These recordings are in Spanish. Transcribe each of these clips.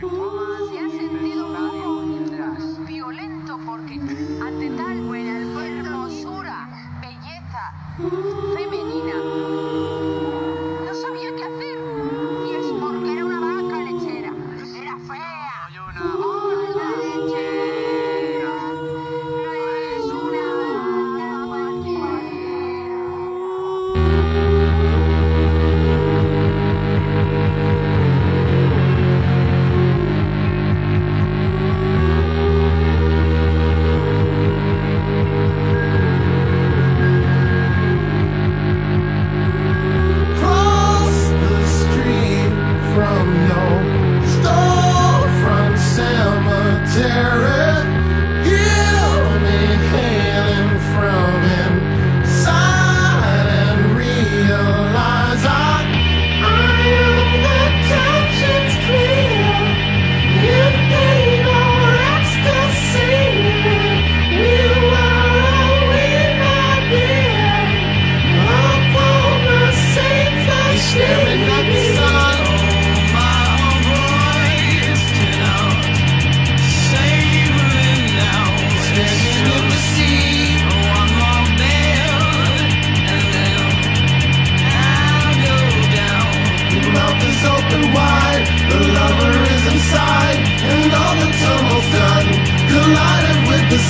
Se ha sentido un poco violento porque ante tal buena hermosura, belleza.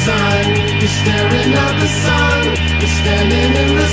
sign. You're staring at the sun. You're standing in the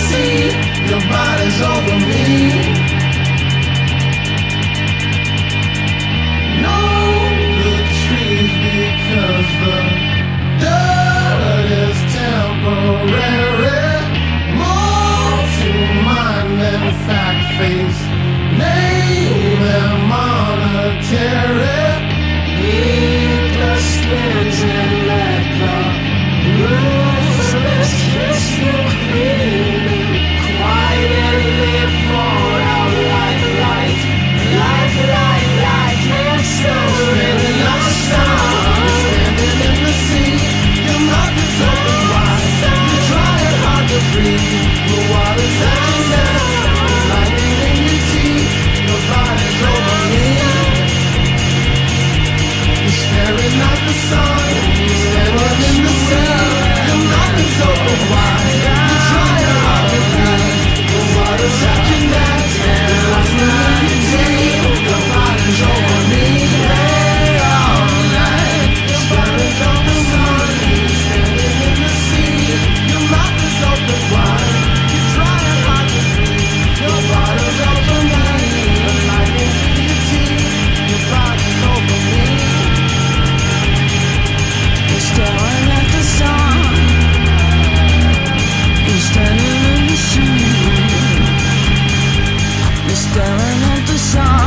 staring at the sun.